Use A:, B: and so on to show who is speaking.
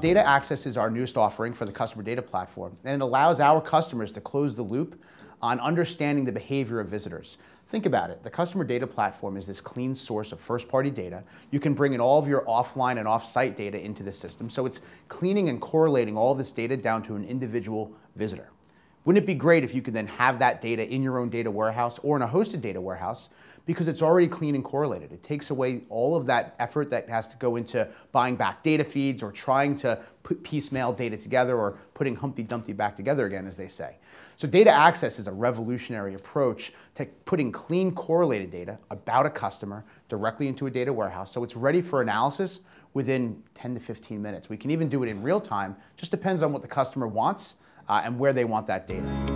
A: DataAccess is our newest offering for the customer data platform, and it allows our customers to close the loop on understanding the behavior of visitors. Think about it. The customer data platform is this clean source of first party data. You can bring in all of your offline and off-site data into the system. So it's cleaning and correlating all this data down to an individual visitor. Wouldn't it be great if you could then have that data in your own data warehouse or in a hosted data warehouse because it's already clean and correlated. It takes away all of that effort that has to go into buying back data feeds or trying to put piecemeal data together or putting Humpty Dumpty back together again, as they say. So DataAccess is a revolutionary approach to putting clean correlated data about a customer directly into a data warehouse so it's ready for analysis within 10 to 15 minutes. We can even do it in real time, just depends on what the customer wants uh, and where they want that data.